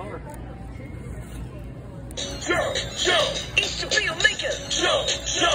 lower. Yo, yo, it's the real maker. Yo, yo.